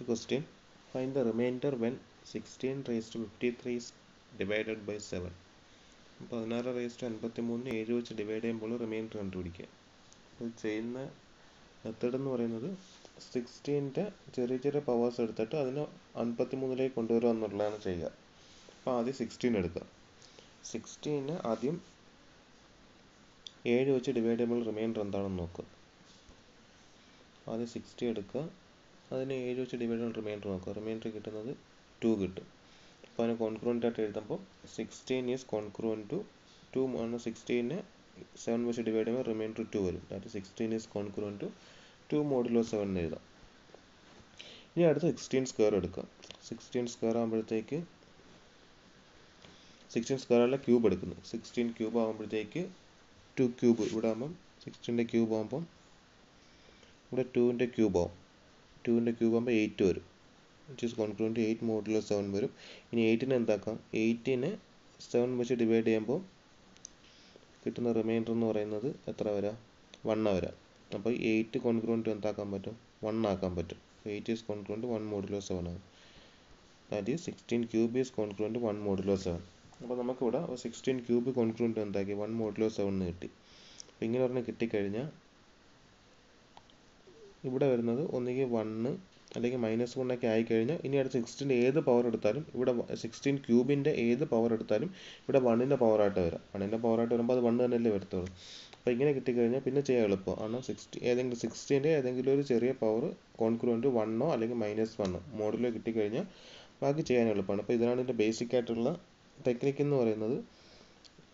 Next question. Find the remainder when 16 raised to 53 is divided by 7. പതിനാറ് റേസ്റ്റ് അൻപത്തി മൂന്ന് ഏഴ് വെച്ച് ഡിവൈഡ് ചെയ്യുമ്പോൾ റിമൈൻഡർ കണ്ടുപിടിക്കുക. ഇത് ചെയ്യുന്ന മെത്തേഡ് എന്ന് പറയുന്നത് സിക്സ്റ്റീന്റെ ചെറിയ ചെറിയ പവേഴ്സ് എടുത്തിട്ട് അതിനെ അൻപത്തി മൂന്നിലേക്ക് കൊണ്ടുവരിക എന്നുള്ളതാണ് ചെയ്യുക. അപ്പോൾ ആദ്യം സിക്സ്റ്റീൻ എടുക്കുക. സിക്സ്റ്റീന് ആദ്യം ഏഴ് വെച്ച് ഡിവൈഡ് ചെയ്യുമ്പോൾ റിമൈൻഡർ എന്താണെന്ന് നോക്കുക. ആദ്യം സിക്സ്റ്റി എടുക്കുക. അതിന് ഏഴ് വെച്ച് ഡിവൈഡ് ചെയ്യുമ്പോൾ റിമൈൻഡർ നോക്കുക. റിമൈൻഡർ കിട്ടുന്നത് ടു കിട്ടും. അപ്പോൾ അതിനെ കോൺക്രൂവന്റ് ആയിട്ട് എഴുതുമ്പോൾ sixteen is congruent to two ആണ് സിക്സ്റ്റീനെ സെവൻ വെച്ച് ഡിവൈഡ് ചെയ്യുമ്പോൾ റിമൈൻഡർ ടു വരും. That sixteen is congruent to two modulo seven എന്ന് എഴുതാം. ഇനി അടുത്ത് സിക്സ്റ്റീൻ സ്ക്വയർ എടുക്കുക സിക്സ്റ്റീൻ സ്ക്വയർ ആകുമ്പോഴത്തേക്ക് സിക്സ്റ്റീൻ സ്ക്വയർ അല്ല ക്യൂബ് എടുക്കുന്നു. സിക്സ്റ്റീൻ ക്യൂബ് ആകുമ്പോഴത്തേക്ക് ടു ക്യൂബ് ഇവിടെ ആകുമ്പം സിക്സ്റ്റീന്റെ ക്യൂബ് ആകുമ്പം ഇവിടെ ടുവിന്റെ ക്യൂബ് ആവും. ടുവിന്റെ ക്യൂബ് ആകുമ്പോൾ എയ്റ്റ് വരും. Which is congruent to eight modular seven വരും. ഇനി എയ്റ്റിനെ എന്താക്കാം? എയ്റ്റിനെ സെവൻ വെച്ച് ഡിവൈഡ് ചെയ്യുമ്പോൾ കിട്ടുന്ന റിമൈൻഡർ എന്ന് പറയുന്നത് എത്ര വരാം? വൺ വരാം. അപ്പോൾ എയ്റ്റ് കോൺക്രൂവൻ എന്താക്കാൻ പറ്റും? വൺ ആക്കാൻ പറ്റും. Eight is congruent to one modulo seven ആണ്. That is sixteen cube is congruent to one modulo seven അപ്പോൾ നമുക്കിവിടെ സിക്സ്റ്റീൻ ക്യൂബ് കോൺക്രൂവൻ എന്താക്കി? വൺ മോഡുലോ സെവൻ എന്ന് കിട്ടി. അപ്പോൾ ഇങ്ങനെ പറഞ്ഞ് കിട്ടിക്കഴിഞ്ഞാൽ ഇവിടെ വരുന്നത് ഒന്നുകിൽ വണ്ണ് അല്ലെങ്കിൽ മൈനസ് വണ്ണൊക്കെ ആയിക്കഴിഞ്ഞാൽ ഇനി അടുത്ത് സിക്സ്റ്റീന്റെ ഏത് പവർ എടുത്താലും ഇവിടെ സിക്സ്റ്റീൻ ക്യൂബിന്റെ ഏത് പവർ എടുത്താലും ഇവിടെ വണ്ണിന്റെ പവറായിട്ട് വരാം. വണ്ണിന്റെ പവറായിട്ട് വരുമ്പോൾ അത് വണ്ണ് തന്നെയല്ലേ വരത്തുള്ളൂ. അപ്പോൾ ഇങ്ങനെ കിട്ടിക്കഴിഞ്ഞാൽ പിന്നെ ചെയ്യാൻ എളുപ്പം. കാരണം സിക്സ്റ്റി ഏതെങ്കിലും സിക്സ്റ്റീന്റെ ഏതെങ്കിലും ഒരു ചെറിയ പവർ കോൺക്രൂവന്റ് വണ്ണോ അല്ലെങ്കിൽ മൈനസ് വണ്ണോ മോഡിലോ കിട്ടിക്കഴിഞ്ഞാൽ ബാക്കി ചെയ്യാൻ എളുപ്പമാണ്. അപ്പോൾ ഇതാണ് ഇതിന്റെ ബേസിക് ആയിട്ടുള്ള ടെക്നിക്ക് എന്ന് പറയുന്നത്.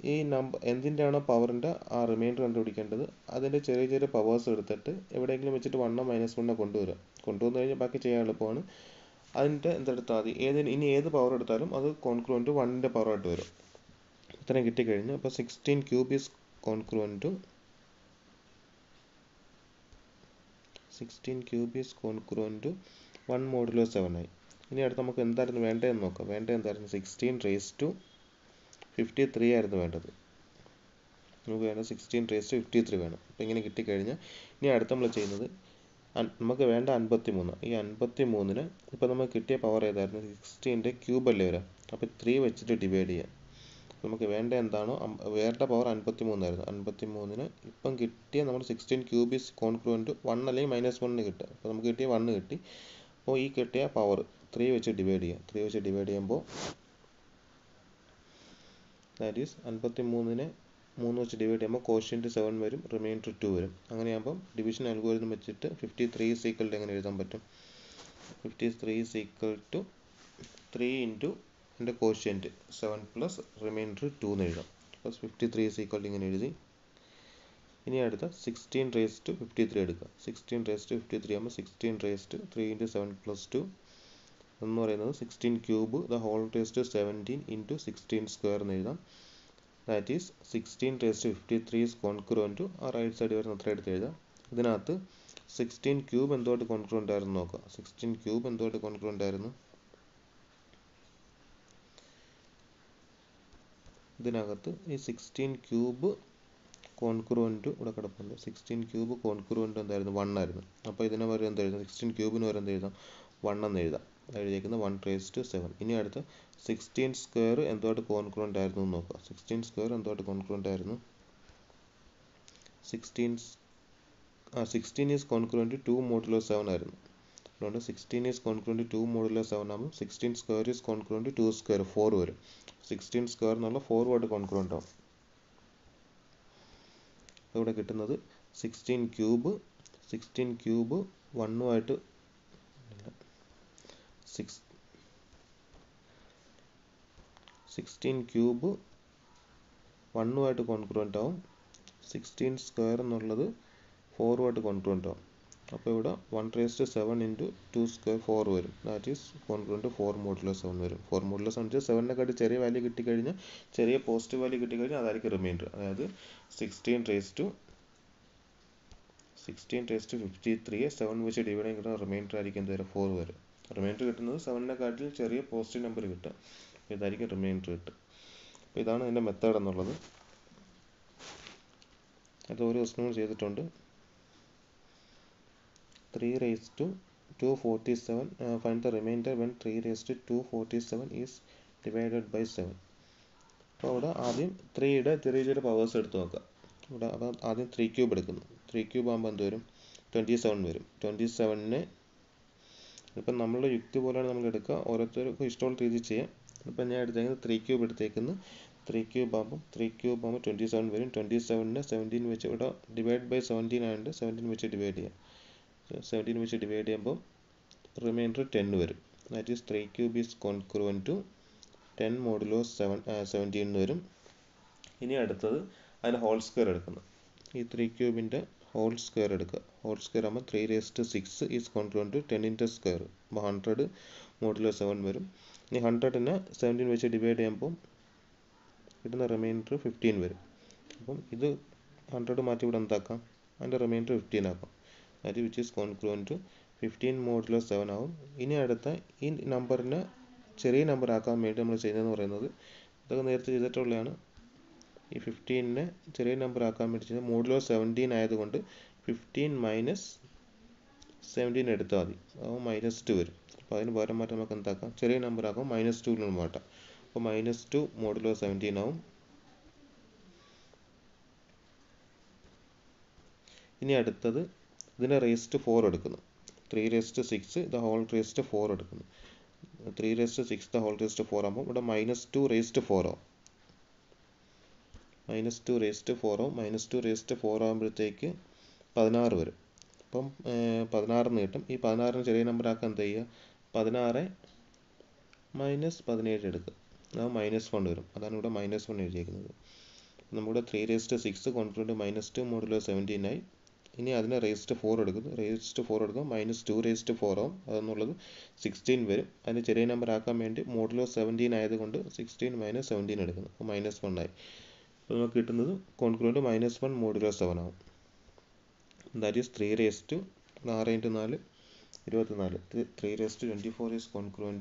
ഈ നമ്പർ എന്തിന്റെയാണോ പവറിന്റെ ആ റിമൈൻഡർ കണ്ടുപിടിക്കേണ്ടത് അതിന്റെ ചെറിയ ചെറിയ പവേഴ്സ് എടുത്തിട്ട് എവിടെയെങ്കിലും വെച്ചിട്ട് വണ്ണോ മൈനസ് വണ്ണോ കൊണ്ടുവരിക. കൊണ്ടുവന്നു കഴിഞ്ഞാൽ ബാക്കി ചെയ്യാൻ എളുപ്പമാണ്. അതിന്റെ എന്തെടുത്താൽ മതി. ഏത് ഇനി ഏത് പവർ എടുത്താലും അത് കോൺക്രൂവൻ ടു വണ്ണിന്റെ പവറായിട്ട് വരും. ഇത്രയും കിട്ടിക്കഴിഞ്ഞു അപ്പോൾ sixteen cube is congruent to sixteen cube is congruent to one modulo seven ആയി ഇനി അടുത്ത് നമുക്ക് എന്തായിരുന്നു വേണ്ടതെന്ന് നോക്കാം. വേണ്ടത് എന്തായിരുന്നു sixteen raise to fifty three ആയിരുന്നു വേണ്ടത്. നമുക്ക് വേണ്ടത് sixteen raise to fifty three വേണം. അപ്പോൾ ഇങ്ങനെ കിട്ടിക്കഴിഞ്ഞാൽ ഇനി അടുത്ത നമ്മൾ ചെയ്യുന്നത് നമുക്ക് വേണ്ട അൻപത്തി മൂന്ന് ഈ അൻപത്തി മൂന്നിന് ഇപ്പോൾ നമുക്ക് കിട്ടിയ പവർ ഏതായിരുന്നു? സിക്സ്റ്റീന്റെ ക്യൂബ് അല്ലേ വരാം? അപ്പോൾ ത്രീ വെച്ചിട്ട് ഡിവൈഡ് ചെയ്യാം. നമുക്ക് വേണ്ട എന്താണോ വേറെ പവർ അൻപത്തി മൂന്നായിരുന്നു അൻപത്തി മൂന്നിന് ഇപ്പം കിട്ടിയ നമ്മൾ sixteen cube is congruent one അല്ലെങ്കിൽ മൈനസ് വണ്ണിന് കിട്ടുക. അപ്പോൾ നമുക്ക് കിട്ടിയ വണ്ണ് കിട്ടി. അപ്പോൾ ഈ കിട്ടിയ പവർ ത്രീ വെച്ച് ഡിവൈഡ് ചെയ്യാം. ത്രീ വെച്ച് ഡിവൈഡ് ചെയ്യുമ്പോൾ ദാറ്റ് ഈസ് അൻപത്തി മൂന്നിനെ മൂന്ന് വെച്ച് ഡിവൈഡ് ചെയ്യുമ്പോൾ കോഷ്യന്റ് സെവൻ വരും റിമൈൻഡർ ടു വരും. അങ്ങനെയാകുമ്പോൾ ഡിവിഷൻ അൽഗോരിതം വെച്ചിട്ട് ഫിഫ്റ്റി ത്രീ സീക്വൽ എങ്ങനെ എഴുതാൻ പറ്റും? Fifty three is equal to three into എന്റെ quotient seven plus remainder two എന്ന് എഴുതാം. പ്ലസ് ഫിഫ്റ്റി ത്രീ സീക്വൽ ഇങ്ങനെ എഴുതി. ഇനി അടുത്ത sixteen raise to fifty three എടുക്കുക sixteen raise to fifty three ആകുമ്പോൾ sixteen raise to three into seven plus two എന്ന് പറയുന്നത് sixteen cube the whole raised seventeen into sixteen square എന്ന് എഴുതാം. That is sixteen raised fifty three is congruent to ആ right side വരുന്ന അത്ര എടുത്ത് എഴുതാം. ഇതിനകത്ത് സിക്സ്റ്റീൻ ക്യൂബ് എന്തുമായിട്ട് കോൺക്രൂവന്റ് ആയിരുന്നു നോക്കുക സിക്സ്റ്റീൻ ക്യൂബ് എന്തുമായിട്ട് കോൺക്രൂവന്റ് ആയിരുന്നു ഇതിനകത്ത് ഈ സിക്സ്റ്റീൻ ക്യൂബ് കോൺക്രൂവന്റ് ഇവിടെ കിടപ്പുണ്ട്. സിക്സ്റ്റീൻ ക്യൂബ് കോൺക്രൂവന്റ് എന്തായിരുന്നു? വൺ ആയിരുന്നു. അപ്പോൾ ഇതിനെ വരെ എന്ത് എഴുതാം? സിക്സ്റ്റീൻ ക്യൂബിന് വരെ എന്ത് എഴുതാം? വൺ എന്ന് എഴുതാം. എഴുതിയേക്കുന്നത് വൺ റേസ് ടു സെവൻ ഇനി അടുത്ത് സിക്സ്റ്റീൻ സ്ക്വയർ എന്തുമായിട്ട് കോൺക്രൂവന്റ് ആയിരുന്നു എന്ന് നോക്കുക. സിക്സ്റ്റീൻ സ്ക്വയർ എന്തുമായിട്ട് കോൺക്രൂവന്റ് ആയിരുന്നു? Sixteen sixteen is congruent to modulo seven ആയിരുന്നു. അതുകൊണ്ട് sixteen is congruent to modulo seven ആകുമ്പോൾ sixteen square is congruent to square four വരും. സിക്സ്റ്റീൻ സ്ക്വയർ എന്നുള്ള ഫോർ വേർഡ് കോൺക്രൂവന്റ് ആവും. ഇവിടെ കിട്ടുന്നത് സിക്സ്റ്റീൻ ക്യൂബ് സിക്സ്റ്റീൻ ക്യൂബ് വണ്ണുമായിട്ട് സിക്സ് സിക്സ്റ്റീൻ ക്യൂബ് വണ്ണുമായിട്ട് കോൺക്രൂവന്റ് ആവും. സിക്സ്റ്റീൻ സ്ക്വയർ എന്നുള്ളത് ഫോറുമായിട്ട് കോൺക്രൂവന്റ് ആവും. അപ്പോൾ ഇവിടെ one raise to seven into two square four വരും. That is congruent four modulus seven വരും. ഫോർ മോഡുലസ് സെവൻ വെച്ചാൽ സെവനെക്കാട്ടി ചെറിയ വാല്യൂ കിട്ടിക്കഴിഞ്ഞാൽ ചെറിയ പോസിറ്റീവ് വാല്യൂ കിട്ടിക്കഴിഞ്ഞാൽ അതായിരിക്കും റിമൈൻഡർ അതായത് sixteen raise to sixteen raise to fifty ത്രീയെ seven വെച്ച് ഡിവൈഡ് കിട്ടുന്ന റിമൈൻഡർ ആയിരിക്കും എന്ത് വരും ഫോർ വരും. റിമൈൻഡർ കിട്ടുന്നത് സെവനെക്കാട്ടിൽ ചെറിയ പോസിറ്റീവ് നമ്പർ കിട്ടുക ഇതായിരിക്കും റിമൈൻഡർ കിട്ടുക. അപ്പോൾ ഇതാണ് ഇതിന്റെ മെത്തേഡ് എന്നുള്ളത്. അത് ഒരു ദിവസം ചെയ്തിട്ടുണ്ട്. Three raise to two forty seven find the remainder when three raise to forty seven is divided by seven അപ്പോൾ അവിടെ ആദ്യം ത്രീയുടെ ചെറിയ ചെറിയ പവേഴ്സ് എടുത്ത് നോക്കുക. ഇവിടെ അപ്പോൾ ആദ്യം ത്രീ ക്യൂബ് എടുക്കുന്നു. ത്രീ ക്യൂബ് ആകുമ്പോൾ എന്ത് വരും? ട്വന്റി സെവൻ വരും. ട്വന്റി സെവനിന് ഇപ്പം നമ്മളുടെ യുക്തി പോലെയാണ് നമ്മൾ എടുക്കുക. ഓരോരുത്തർക്കും ഇഷ്ടമുള്ള രീതിയിൽ ചെയ്യാം. ഇപ്പം ഞാൻ എടുത്തേക്കുന്നത് ത്രീ ക്യൂബ് എടുത്തേക്കുന്നു. ത്രീ ക്യൂബ് ആകുമ്പോൾ ത്രീ ക്യൂബ് ആകുമ്പോൾ ട്വന്റി സെവൻ വരും ട്വന്റി സെവനിന് സെവന്റീൻ വെച്ച് ഇവിടെ ഡിവൈഡ് ബൈ സെവന്റീൻ ആയതുകൊണ്ട് സെവന്റീൻ വെച്ച് ഡിവൈഡ് ചെയ്യാം. സെവന്റീൻ വെച്ച് ഡിവൈഡ് ചെയ്യുമ്പോൾ റിമൈൻഡർ ടെൻ വരും. That is three cube is congruent to ten modulo seven seventeen വരും. ഇനി അടുത്തത് അതിന് ഹോൾ സ്ക്വയർ എടുക്കുന്നു. ഈ ത്രീ ക്യൂബിന്റെ ഹോൾ സ്ക്വയർ എടുക്കുക. ഹോൾ സ്ക്വയർ ആകുമ്പോൾ three raised six is congruent to ടെന്നിന്റെ square അപ്പോൾ ഹൺഡ്രഡ് മോഡുലോ സെവൻ വരും. ഇനി ഹൺഡ്രഡിനെ സെവന്റീൻ വെച്ച് ഡിവൈഡ് ചെയ്യുമ്പോൾ കിട്ടുന്ന റിമൈൻഡർ ഫിഫ്റ്റീൻ വരും. അപ്പം ഇത് ഹൺഡ്രഡ് മാറ്റി ഇവിടെ എന്താക്കാം? അതിന്റെ റിമൈൻഡർ ഫിഫ്റ്റീൻ ആക്കാം. That which is congruent to fifteen modulo seven ആവും. ഇനി അടുത്ത ഈ നമ്പറിനെ ചെറിയ നമ്പർ ആക്കാൻ വേണ്ടി നമ്മൾ ചെയ്യുന്നതെന്ന് പറയുന്നത് ഇതൊക്കെ നേരത്തെ ചെയ്തിട്ടുള്ളതാണ്. ഈ ഫിഫ്റ്റീനിനെ ചെറിയ നമ്പർ ആക്കാൻ വേണ്ടി മോഡുലോ സെവന്റീൻ ആയതുകൊണ്ട് ഫിഫ്റ്റീൻ മൈനസ് സെവന്റീൻ എടുത്താൽ മതി. അപ്പോൾ മൈനസ് ടു വരും. അപ്പോൾ അതിന് പകരം മാറ്റം നമുക്ക് എന്താക്കാം? ചെറിയ നമ്പർ ആക്കാം മൈനസ് ടുവിനും മാറ്റാം. അപ്പോൾ മൈനസ് ടു മോഡുലോ സെവന്റീൻ ആവും. ഇനി അടുത്തത് ഇതിനെ റേസ്റ്റ് ഫോർ എടുക്കുന്നു. ത്രീ റേസ്റ്റ് സിക്സ് ഇത് ഹോൾ റേസ്റ്റ് ഫോർ എടുക്കുന്നു. Three raised six the whole raised four ആകുമ്പോൾ ഇവിടെ മൈനസ് ടു റേസ്റ്റ് ഫോർ ആവും. മൈനസ് ടു റേസ്റ്റ് ഫോറും മൈനസ് ടു റേസ്റ്റ് ഫോർ ആകുമ്പോഴത്തേക്ക് പതിനാറ് വരും. അപ്പം പതിനാറിന് കിട്ടും. ഈ പതിനാറിന് ചെറിയ നമ്പർ ആക്കാൻ എന്ത് ചെയ്യുക? പതിനാറ് മൈനസ് പതിനേഴ് എടുക്കുക. അത് മൈനസ് വൺ വരും. അതാണ് ഇവിടെ മൈനസ് വൺ എഴുതിയിരിക്കുന്നത് നമ്മുടെ three raised six congruent minus two modulo seventeen ആയി. ഇനി അതിനെ റേസ്റ്റ് ഫോർ എടുക്കുന്നു. റേസ്റ്റ് ഫോർ എടുക്കും മൈനസ് ടു റേസ്റ്റ് ഫോർ ആവും. അതെന്നുള്ളത് സിക്സ്റ്റീൻ വരും. അതിന് ചെറിയ നമ്പർ ആക്കാൻ വേണ്ടി മോഡുലോ സെവന്റീൻ ആയതുകൊണ്ട് സിക്സ്റ്റീൻ മൈനസ് സെവന്റീൻ എടുക്കുന്നു. അപ്പോൾ മൈനസ് വൺ ആയി. അപ്പോൾ നമുക്ക് കിട്ടുന്നത് congruent minus one modulo seven ആവും. That is three raise to ആറ് ഇന്റു നാല് ഇരുപത്തിനാല്. Three raise to twenty four is congruent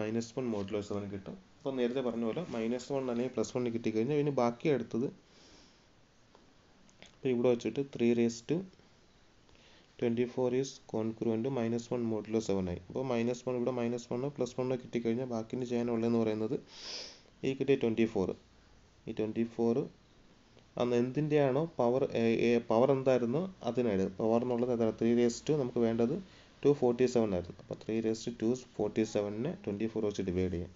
minus one modulo seven കിട്ടും. അപ്പോൾ നേരത്തെ പറഞ്ഞ പോലെ മൈനസ് വൺ അല്ലെങ്കിൽ പ്ലസ് വൺ കിട്ടിക്കഴിഞ്ഞാൽ പിന്നെ ബാക്കി അടുത്തത് അപ്പോൾ ഇവിടെ വെച്ചിട്ട് three raise to twenty four is congruent minus one modulo seven ആയി. അപ്പോൾ മൈനസ് വൺ ഇവിടെ മൈനസ് വണ്ണോ പ്ലസ് വണ്ണോ കിട്ടിക്കഴിഞ്ഞാൽ ബാക്കി ചെയ്യാനുള്ളതെന്ന് പറയുന്നത് ഈ കിട്ടിയ ട്വന്റി ഫോർ ഈ ട്വന്റി ഫോർ അന്ന് എന്തിന്റെയാണോ പവർ പവർ എന്തായിരുന്നു? അതിനായിരുന്നു പവർ എന്നുള്ളത് എന്താണ് ത്രീ റേസ് ടു നമുക്ക് വേണ്ടത് ടു ഫോർട്ടി സെവൻ ആയിരുന്നു. അപ്പോൾ ത്രീ റേസ് ടു ഫോർട്ടി സെവനിനെ ട്വന്റി ഫോർ വെച്ച് ഡിവൈഡ് ചെയ്യാം.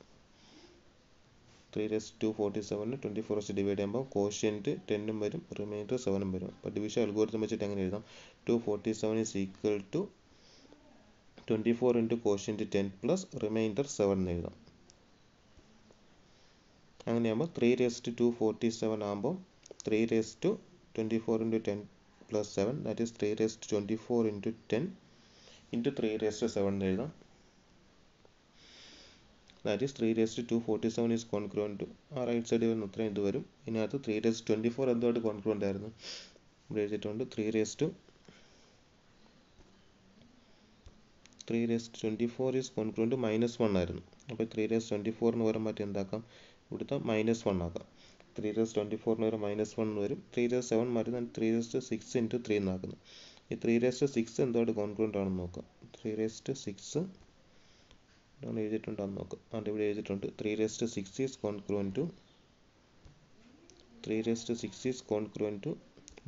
ത്രീ റേസ് ടു ഫോർട്ടി സെവനിന് ട്വന്റി ഫോർ വെച്ച് ഡിവൈഡ് ചെയ്യുമ്പോൾ കോഷ്യന്റ് ടെന്നും വരും റിമൈൻഡർ സെവനും വരും. അപ്പോൾ ഡിവിഷൻ അൽഗോരിതം വെച്ചിട്ട് എങ്ങനെ എഴുതാം? Two forty seven is equal to twenty four into quotient ten plus remainder seven എന്ന് എഴുതാം. അങ്ങനെയാകുമ്പോൾ three raise to two forty seven ആകുമ്പോൾ three raise to twenty four into ten plus seven that is three raise to twenty four into ten into three raise to seven എന്ന് എഴുതാം. That is three raise to two forty seven is congruent to ആ right സൈഡിൽ വരുന്ന ഉത്തരം ഇത് വരും. ഇതിനകത്ത് three raise twenty four എന്തുമായിട്ട് കോൺക്രുവന്റ് ആയിരുന്നു? ഇവിടെ എഴുതിയിട്ടുണ്ട് three raise to three raise twenty four is congruent minus one ആയിരുന്നു. അപ്പോൾ ത്രീ റേസ് ട്വന്റി ഫോറിന് പകരം മാറ്റി എന്താക്കാം ഇവിടുത്തെ മൈനസ് വൺ ആക്കാം. ത്രീ റേസ് ട്വന്റി ഫോറിന് വരെ മൈനസ് വൺ എന്ന് വരും ത്രീ റേസ് സെവൻ മാറ്റി three raise six into three എന്നാക്കുന്നു ഈ ത്രീ റേസ് സിക്സ് എന്തുമായിട്ട് കോൺക്രുവന്റ് ആണെന്ന് നോക്കാം. ത്രീ റേസ് സിക്സ് ആണ് എഴുതിയിട്ടുണ്ടെന്ന് നോക്കാം. അതുകൊണ്ട് ഇവിടെ എഴുതിയിട്ടുണ്ട്. Three raised six is congruent to three raised six is congruent to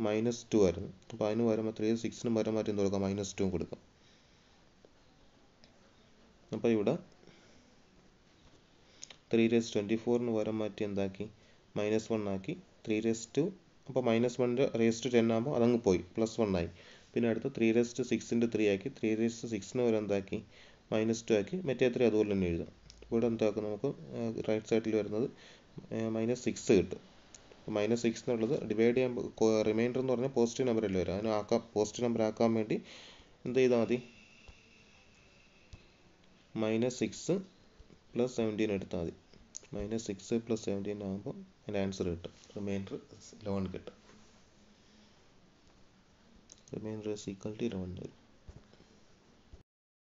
minus two ആയിരുന്നു. അപ്പോൾ അതിന് പകരം ത്രീ സിക്സിന് പകരം മാറ്റി എന്ത് കൊടുക്കാം? മൈനസ് ടു കൊടുക്കാം. അപ്പോൾ ഇവിടെ ത്രീ റേസ് ട്വന്റി ഫോറിന് പകരം മാറ്റി എന്താക്കി? മൈനസ് വൺ ആക്കി. ത്രീ റേസ് ടു അപ്പോൾ മൈനസ് വണ്ണിന്റെ റേസ് ടു ടെൻ ആകുമ്പോൾ അതങ്ങ് പോയി. പ്ലസ് വൺ ആയി. പിന്നെ അടുത്ത് ത്രീ റേസ് ടു സിക്സിന്റെ ത്രീ ആക്കി. ത്രീ റേസ് ടു സിക്സിന് പകരം എന്താക്കി? മൈനസ് ടു ആക്കി. മറ്റേ ത്രീ അതുപോലെ തന്നെ എഴുതാം. ഇവിടെ എന്താക്കും നമുക്ക് റൈറ്റ് സൈഡിൽ വരുന്നത് മൈനസ് സിക്സ് കിട്ടും. മൈനസ് സിക്സ് എന്നുള്ളത് ഡിവൈഡ് ചെയ്യാൻ റിമൈൻഡർ എന്ന് പറഞ്ഞാൽ പോസിറ്റീവ് നമ്പറല്ലേ വരും അതിന് ആക്കാം പോസിറ്റീവ് നമ്പർ ആക്കാൻ വേണ്ടി എന്ത് ചെയ്താൽ മതി? മൈനസ് സിക്സ് പ്ലസ് സെവന്റീൻ എടുത്താൽ മതി. മൈനസ് സിക്സ് പ്ലസ് സെവന്റീൻ ആകുമ്പോൾ അതിന്റെ ആൻസർ കിട്ടും. റിമൈൻഡർ ഇലവൻ കിട്ടും. Remainder is equal to eleven വരും.